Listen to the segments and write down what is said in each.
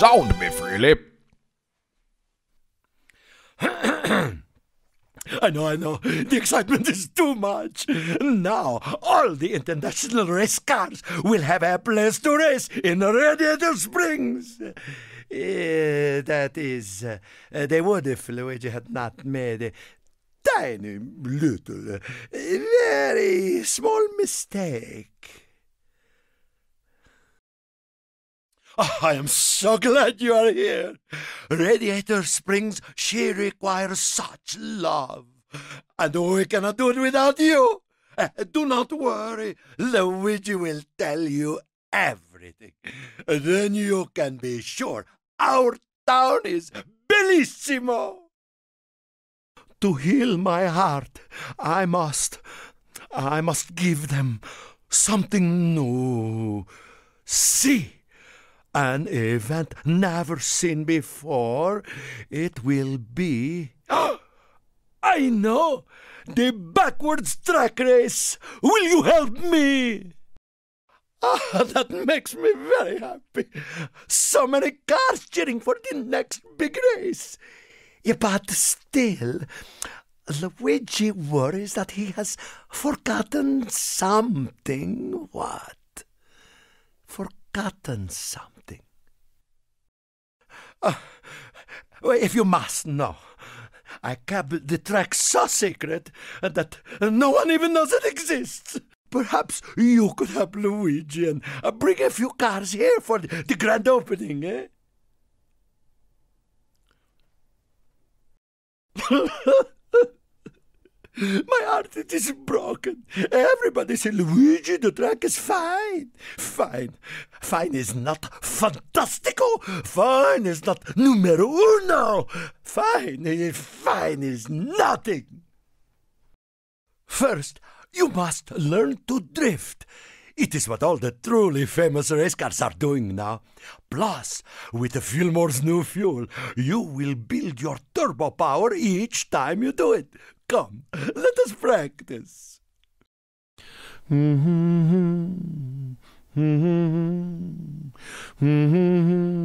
Sound me freely. I know, I know. The excitement is too much. Now, all the international race cars will have a place to race in Radiator Springs. Eh, that is, uh, they would if Luigi had not made a tiny little, uh, very small mistake. Oh, I am so glad you are here. Radiator Springs, she requires such love. And we cannot do it without you. Uh, do not worry. Luigi will tell you everything. Then you can be sure our town is bellissimo. To heal my heart, I must, I must give them something new. See an event never seen before. It will be. I know! The backwards track race! Will you help me? Ah, that makes me very happy. So many cars cheering for the next big race. Yeah, but still, Luigi worries that he has forgotten something. What? Forgotten something. Well, if you must know, I kept the track so secret that no one even knows it exists. Perhaps you could help Luigi and uh, bring a few cars here for the grand opening, eh? My heart it is broken. Everybody say Luigi, the track is fine. Fine. Fine is not fantastico. Fine is not numero uno. Fine, fine is nothing. First, you must learn to drift. It is what all the truly famous race cars are doing now. Plus, with the Fillmore's new fuel, you will build your turbo power each time you do it. Come, let us practice. Mm-hmm. Mm-hmm. Mm-hmm.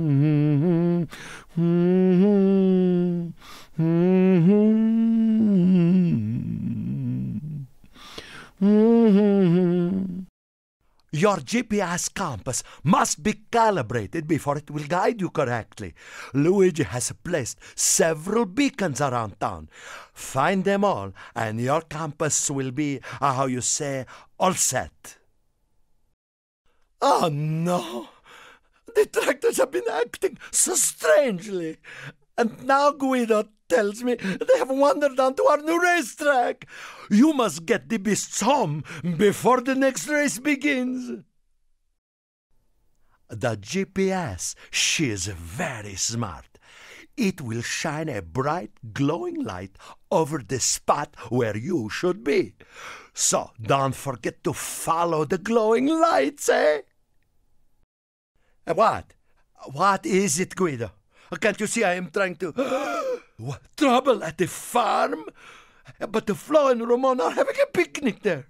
Your GPS compass must be calibrated before it will guide you correctly. Luigi has placed several beacons around town. Find them all, and your compass will be, uh, how you say, all set. Oh no! The tractors have been acting so strangely. And now Guido tells me they have wandered onto our new racetrack. You must get the beasts home before the next race begins. The GPS, she is very smart. It will shine a bright, glowing light over the spot where you should be. So don't forget to follow the glowing lights, eh? What? What is it, Guido? Can't you see I am trying to. what, trouble at the farm? But the Flo and Ramon are having a picnic there.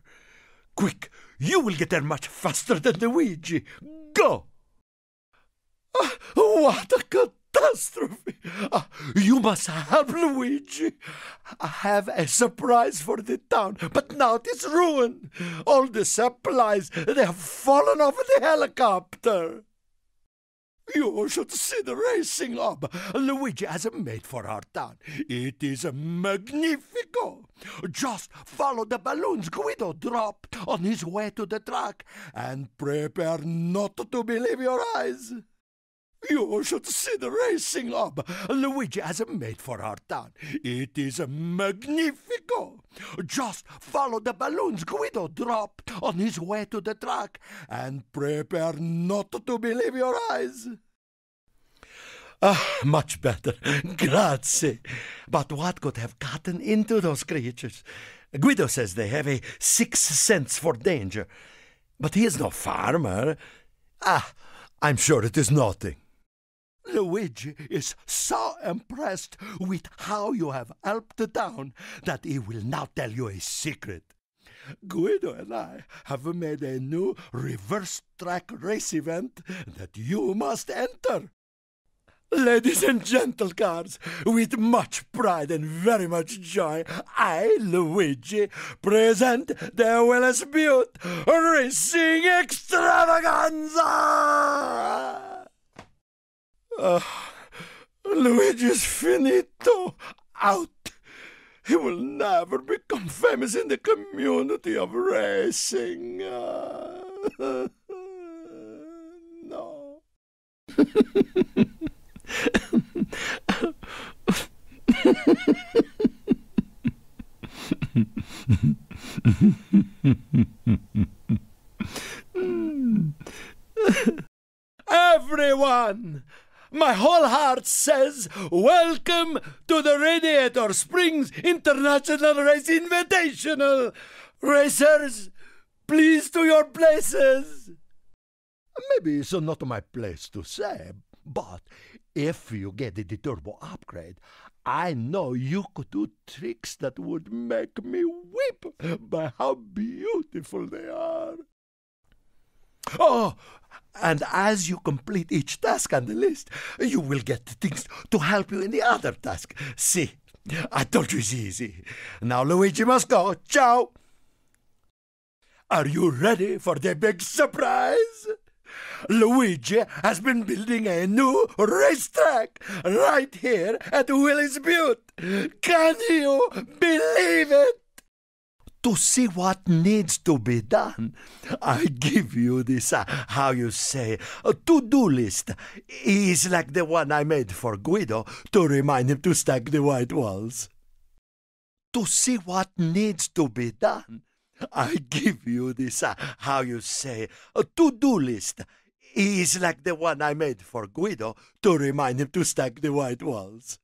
Quick, you will get there much faster than the Ouija. Go! Uh, what a catastrophe! Uh, you must help Luigi. I have a surprise for the town, but now it is ruined. All the supplies, they have fallen off the helicopter. You should see the racing up Luigi has made for our town. It is magnifico. Just follow the balloons Guido dropped on his way to the track and prepare not to believe your eyes. You should see the racing up Luigi has made for our town. It is magnifico. Just follow the balloons Guido dropped on his way to the track and prepare not to believe your eyes. Ah, much better. Grazie. But what could have gotten into those creatures? Guido says they have a sixth sense for danger. But he is no farmer. Ah, I'm sure it is nothing. Luigi is so impressed with how you have helped the town that he will now tell you a secret. Guido and I have made a new reverse track race event that you must enter. Ladies and gentle cars, with much pride and very much joy, I, Luigi, present the Willis Butte Racing Extravaganza! Uh, Luigi's finito, out. He will never become famous in the community of racing. Uh, no. Everyone! My whole heart says, Welcome to the Radiator Springs International Race Invitational! Racers, please to your places! Maybe it's not my place to say, but if you get the turbo upgrade, I know you could do tricks that would make me weep by how beautiful they are. Oh, and as you complete each task on the list, you will get things to help you in the other task. See, I told you it's easy. Now Luigi must go. Ciao. Are you ready for the big surprise? Luigi has been building a new racetrack right here at Willis Butte. Can you believe it? To see what needs to be done, I give you this, uh, how you say, a to-do list. Is like the one I made for Guido to remind him to stack the white walls. To see what needs to be done, I give you this, uh, how you say, a to-do list. Is like the one I made for Guido to remind him to stack the white walls.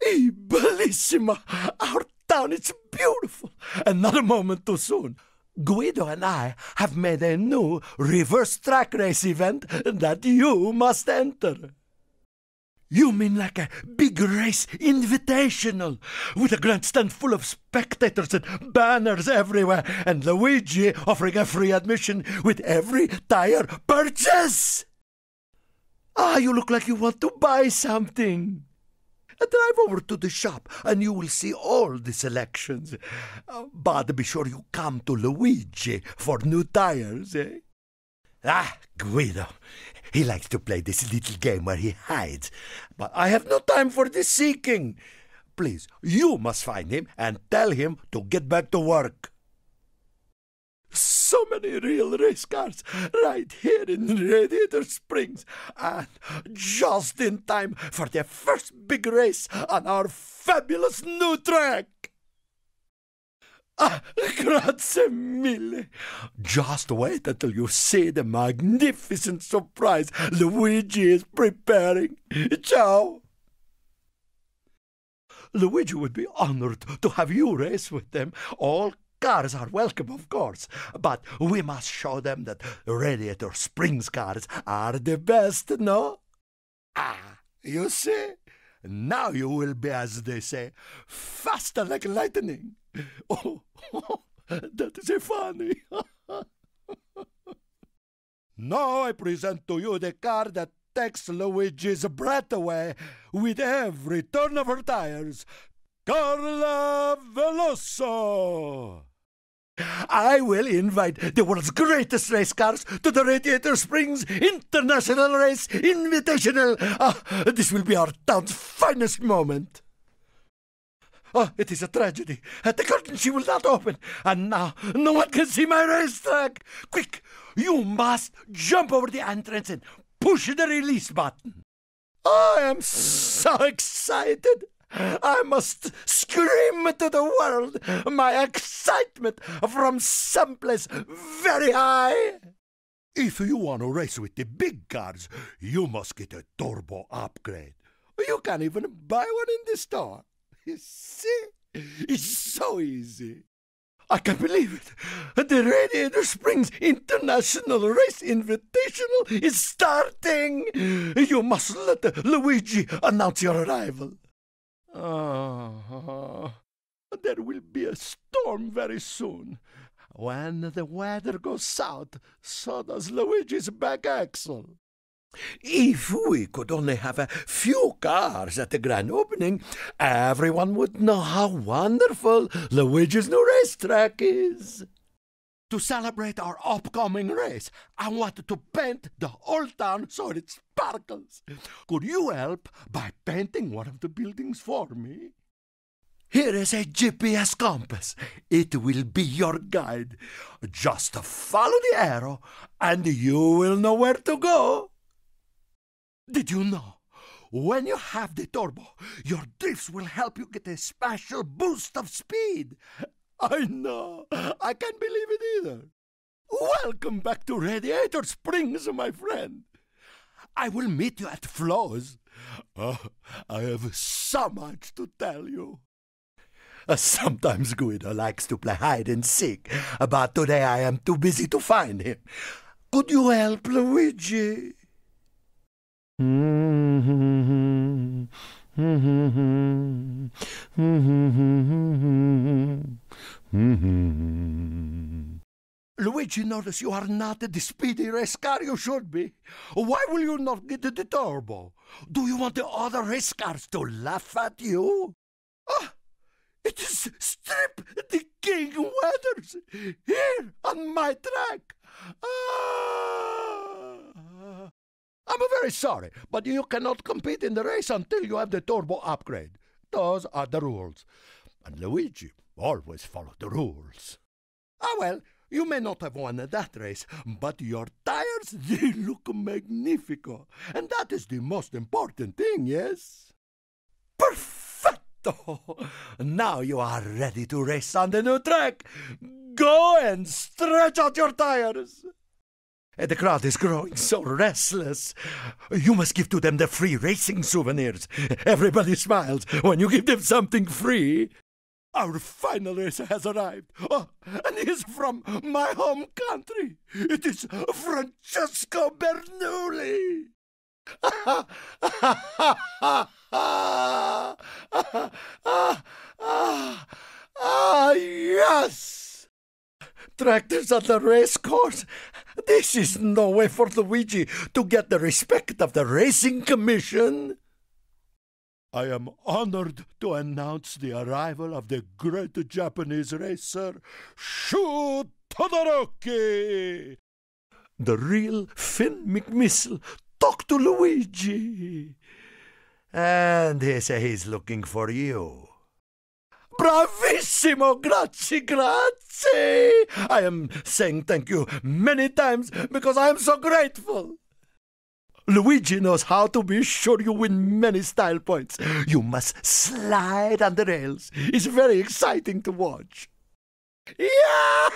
E bellissima! Our town It's beautiful, and not a moment too soon. Guido and I have made a new reverse track race event that you must enter. You mean like a big race invitational with a grandstand full of spectators and banners everywhere and Luigi offering a free admission with every tire purchase? Ah, you look like you want to buy something. Drive over to the shop and you will see all the selections. Uh, but be sure you come to Luigi for new tires, eh? Ah, Guido. He likes to play this little game where he hides. But I have no time for this seeking. Please, you must find him and tell him to get back to work. So many real race cars right here in Radiator Springs, and just in time for the first big race on our fabulous new track. Ah, grazie mille. Just wait until you see the magnificent surprise Luigi is preparing. Ciao. Luigi would be honored to have you race with them. All cars are welcome, of course, but we must show them that Radiator Springs cars are the best, no? Ah, you see? Now you will be, as they say, faster like lightning. Oh, that is funny. now I present to you the car that takes Luigi's breath away with every turn of her tires. Carla Veloso! I will invite the world's greatest race cars to the Radiator Springs International Race Invitational. Ah, this will be our town's finest moment. Oh, it is a tragedy. At the curtain she will not open, and now no one can see my racetrack. Quick, you must jump over the entrance and push the release button. I am so excited. I must scream to the world my excitement from someplace very high. If you want to race with the big cars, you must get a turbo upgrade. You can even buy one in the store. See? It's so easy. I can't believe it. The Radiator Springs International Race Invitational is starting. You must let Luigi announce your arrival. Oh, there will be a storm very soon. When the weather goes south, so does Luigi's back axle. If we could only have a few cars at the grand opening, everyone would know how wonderful Luigi's new racetrack is. To celebrate our upcoming race, I wanted to paint the whole town so it sparkles. Could you help by painting one of the buildings for me? Here is a GPS compass. It will be your guide. Just follow the arrow and you will know where to go. Did you know? When you have the turbo, your drifts will help you get a special boost of speed. I know. I can't believe it either. Welcome back to Radiator Springs, my friend. I will meet you at Flo's. Oh, I have so much to tell you. Uh, sometimes Guido likes to play hide and seek, but today I am too busy to find him. Could you help Luigi? Luigi notice you are not the speedy race car you should be. Why will you not get the turbo? Do you want the other race cars to laugh at you? Ah, it is Strip the King Weathers here on my track. Ah. I'm very sorry, but you cannot compete in the race until you have the turbo upgrade. Those are the rules. And Luigi always followed the rules. Ah, well, you may not have won that race, but your tires, they look magnifico. And that is the most important thing, yes? Perfetto! Now you are ready to race on the new track. Go and stretch out your tires. The crowd is growing so restless. You must give to them the free racing souvenirs. Everybody smiles when you give them something free. Our final racer has arrived. Oh, and he is from my home country. It is Francesco Bernoulli. ah, ah, ah, ah, ah, yes! tractors at the race course. This is no way for Luigi to get the respect of the Racing Commission. I am honored to announce the arrival of the great Japanese racer, Shu Todoroki. The real Finn McMissile talk to Luigi. And he says he's looking for you. Bravissimo! Grazie, grazie! I am saying thank you many times because I am so grateful. Luigi knows how to be sure you win many style points. You must slide on the rails. It's very exciting to watch. Yeah!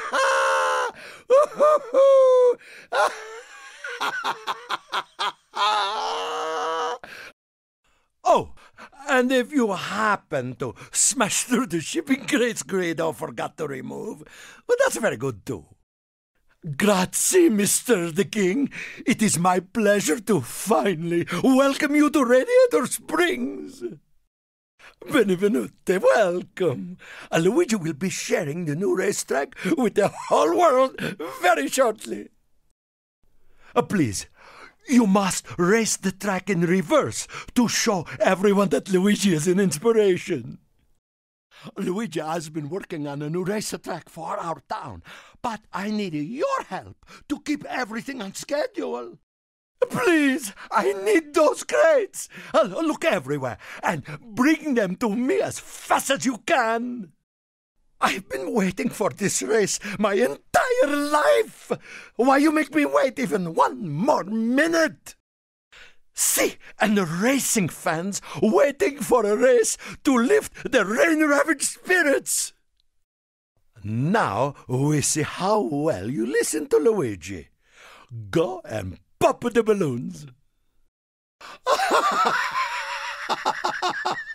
oh, and if you happen to smash through the shipping crates grade or forgot to remove, well, that's very good too. Grazie, Mr. the King. It is my pleasure to finally welcome you to Radiator Springs. Benvenuti, welcome. Luigi will be sharing the new racetrack with the whole world very shortly. Uh, please, you must race the track in reverse to show everyone that Luigi is an inspiration. Luigi has been working on a new race track for our town, but I need your help to keep everything on schedule. Please, I need those crates. Uh, look everywhere and bring them to me as fast as you can. I've been waiting for this race my entire life. Why you make me wait even one more minute? See, and the racing fans waiting for a race to lift the rain-ravaged spirits. Now we see how well you listen to Luigi. Go and pop the balloons.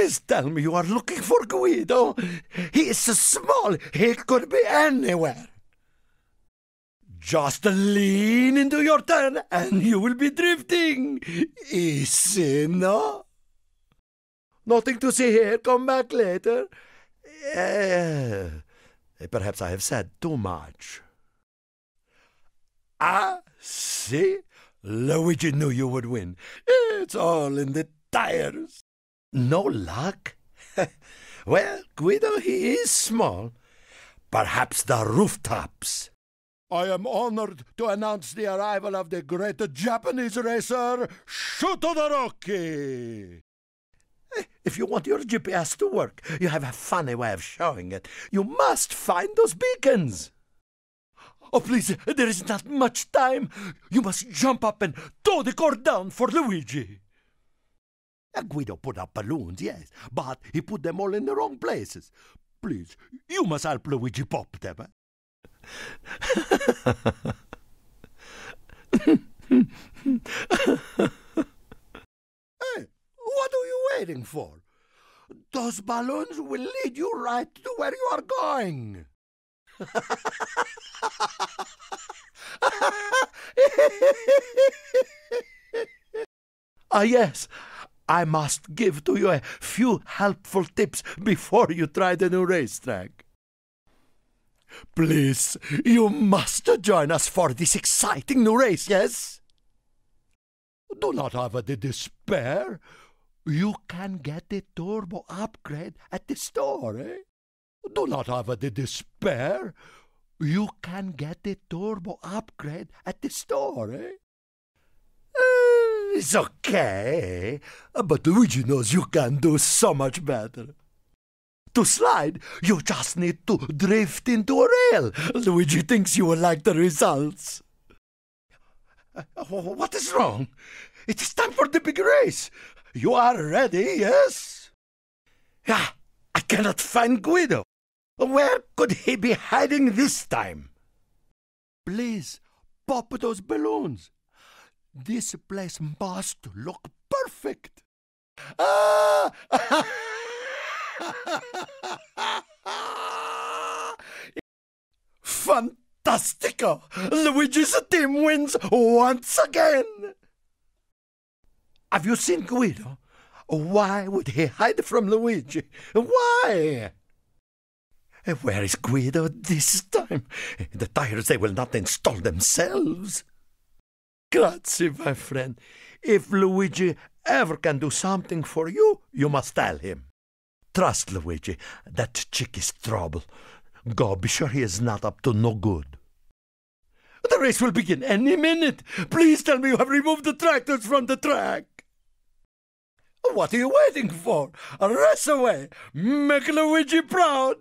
Please tell me you are looking for Guido. He is so small, he could be anywhere. Just lean into your turn and you will be drifting. Easy, no? Nothing to see here. Come back later. Uh, Perhaps I have said too much. Ah, see? Luigi knew you would win. It's all in the tires. No luck? well, Guido, he is small. Perhaps the rooftops. I am honored to announce the arrival of the great Japanese racer, Shu Todoroki. Eh, if you want your GPS to work, you have a funny way of showing it. You must find those beacons. Oh, please, there is not much time. You must jump up and throw the cord down for Luigi. Guido put up balloons, yes, but he put them all in the wrong places. Please, you must help Luigi pop them. Eh? hey, what are you waiting for? Those balloons will lead you right to where you are going. ah, yes, I must give to you a few helpful tips before you try the new racetrack. Please, you must join us for this exciting new race, yes? Do not have the despair. You can get the turbo upgrade at the store, eh? Do not have the despair. You can get the turbo upgrade at the store, eh? Uh, it's okay, but Luigi knows you can do so much better. To slide, you just need to drift into a rail. Luigi thinks you will like the results. Uh, what is wrong? It is time for the big race. You are ready, yes? Ah, I cannot find Guido. Where could he be hiding this time? Please, pop those balloons. This place must look perfect. Ah! Fantastico! Luigi's team wins once again! Have you seen Guido? Why would he hide from Luigi? Why? Where is Guido this time? The tires, they will not install themselves. Grazie, my friend. If Luigi ever can do something for you, you must tell him. Trust Luigi. That chick is trouble. Go, be sure he is not up to no good. The race will begin any minute. Please tell me you have removed the tractors from the track. What are you waiting for? Race away. Make Luigi proud.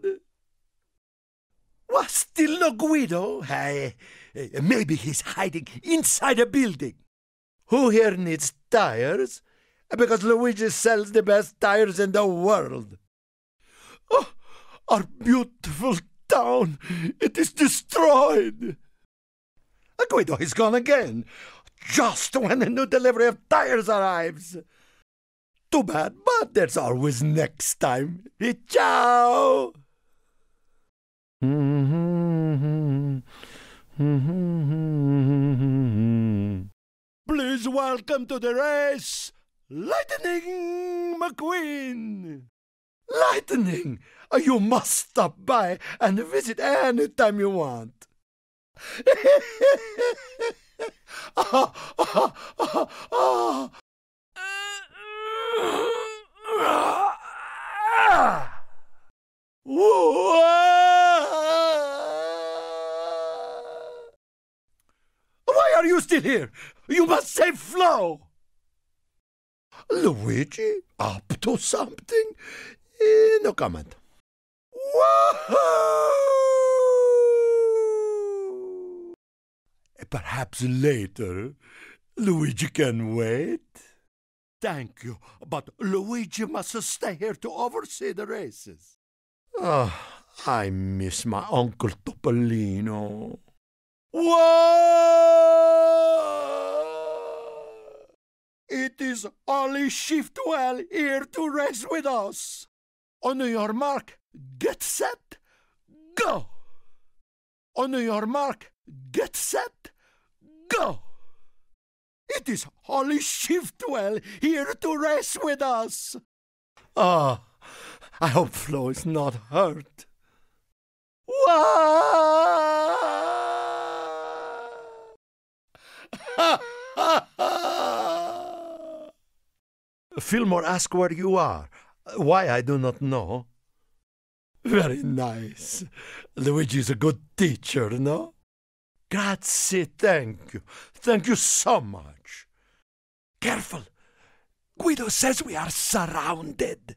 What, still no Guido? Hey, Eh, eh, maybe he's hiding inside a building. Who here needs tires? Eh, because Luigi sells the best tires in the world. Oh, our beautiful town, it is destroyed. Guido is gone again, just when the new delivery of tires arrives. Too bad, but there's always next time. Ciao! Mm-hmm. Mm-hmm. Please welcome to the race, Lightning McQueen! Lightning! You must stop by and visit any time you want. Ah, ah, ah, oh, oh, oh, Why are you still here? You must save Flo! Luigi, up to something? Eh, no comment. Whoa! Perhaps later, Luigi can wait. Thank you, but Luigi must stay here to oversee the races. Oh, I miss my Uncle Topolino. Whoa! It is Holley Shiftwell here to rest with us. On your mark, get set, go! On your mark, get set, go! It is Holley Shiftwell here to rest with us. Ah, oh, I hope Flo is not hurt. Fillmore ask where you are. Why I do not know. Very nice. Luigi is a good teacher, no? Grazie, thank you. Thank you so much. Careful. Guido says we are surrounded.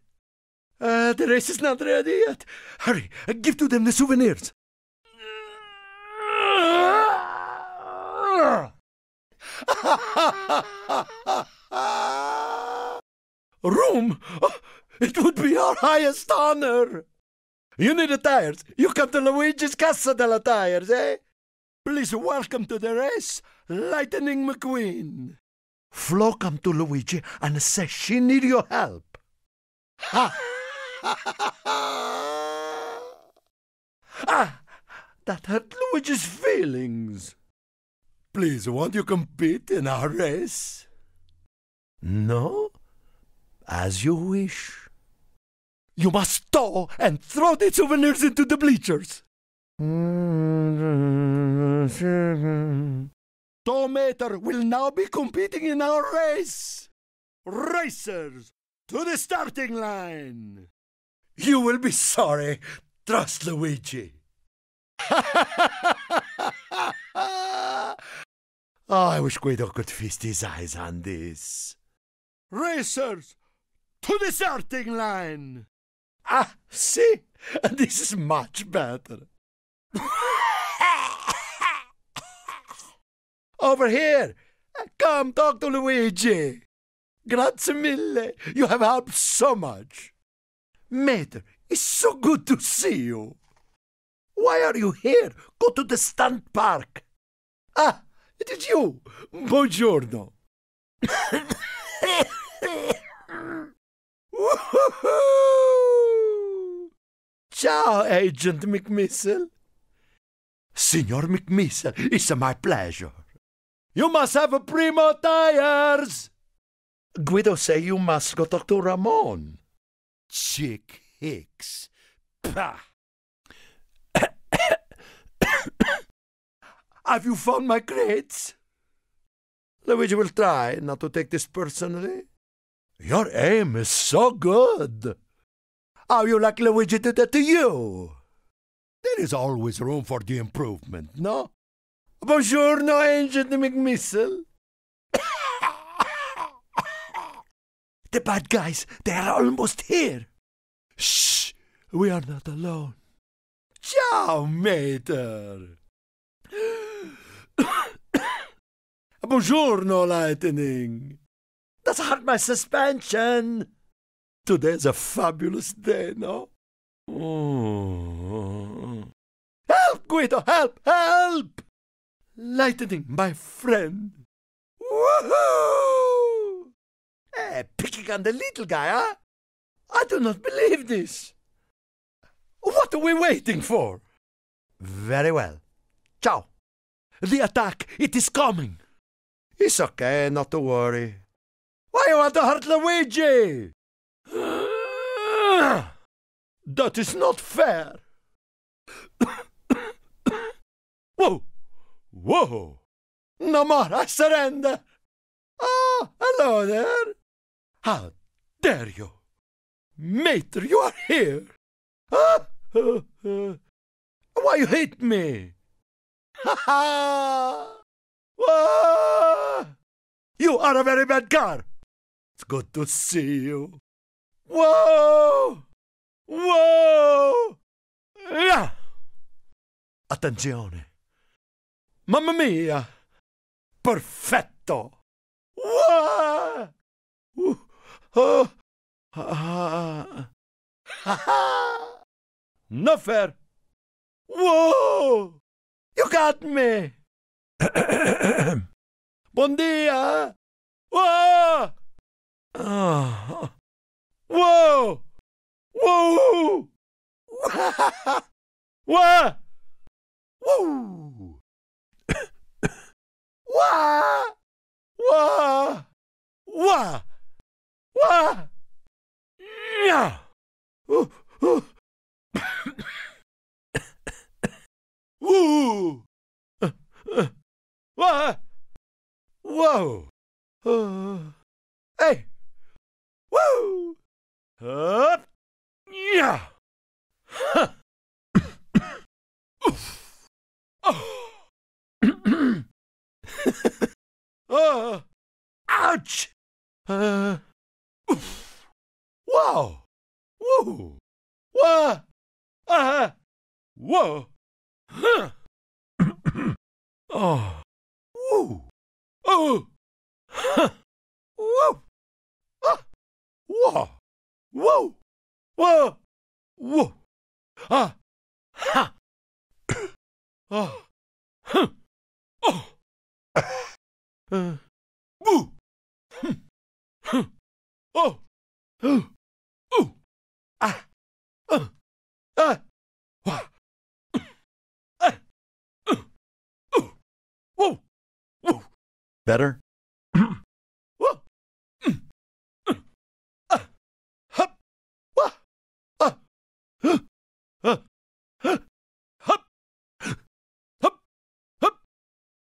Uh, the race is not ready yet. Hurry, give to them the souvenirs. Room? Oh, it would be our highest honor. You need the tires. You come to Luigi's Casa della Tires, eh? Please welcome to the race, Lightning McQueen. Flo come to Luigi and say she need your help. Ha! ah, that hurt Luigi's feelings. Please, won't you compete in our race? No? As you wish. You must stow and throw the souvenirs into the bleachers. Tow Mater will now be competing in our race. Racers, to the starting line. You will be sorry. Trust Luigi. oh, I wish Guido could feast his eyes on this. Racers, to the starting line. Ah, see? This is much better. Over here. Come talk to Luigi. Grazie mille. You have helped so much. Mater, it's so good to see you. Why are you here? Go to the stunt park. Ah, is you. Buongiorno. Ciao, Agent McMissile. Signor McMissile, it's my pleasure. You must have a primo tires. Guido say you must go talk to Ramon. Chick Hicks. Pah. Have you found my crates? Luigi will try not to take this personally. Your aim is so good. How you like Luigi did that to you? There is always room for the improvement, no? Buongiorno, Agent McMissile. the bad guys, they are almost here. Shh, we are not alone. Ciao, Mater. Buongiorno, Lightning. That's hurt my suspension. Today's a fabulous day, no? Oh. Help, Guido, help, help! Lightning, my friend. Woohoo! Hey, picking on the little guy, huh? I do not believe this. What are we waiting for? Very well. Ciao. The attack, it is coming. It's okay, not to worry. Why you want to hurt Luigi? that is not fair. Whoa! Whoa! No more, I surrender. Ah, hello there. How dare you? Mater, you are here. Ah, uh, uh. Why you hate me? Ha ha! You are a very bad car. It's good to see you. Whoa! Whoa! Yeah! Attenzione! Mamma mia! Perfetto! Whoa! Uh, oh. ah. no fair! Whoa! You got me! 뭔데야? 와! 아, 와! 와우! 와우! 와! 와우! 와! 와! 와! 와! 야! 어, 어. 우! 어, 어. Whoa! Uh, hey! Woo! Up! Yeah! Huh! Oof! Oh! uh, ouch! Uh, oof! Whoa! Woo! Whoa! Uh, whoa! Huh! oh! Oh! Huh! Whoa! Ah! Whoa! Whoa! Whoa! Whoa! Ah! Ha! oh! Huh! Oh! Uh, woo! Hmm. Huh. Oh! Oh! Ooh! Ah! Uh! Ah! Better?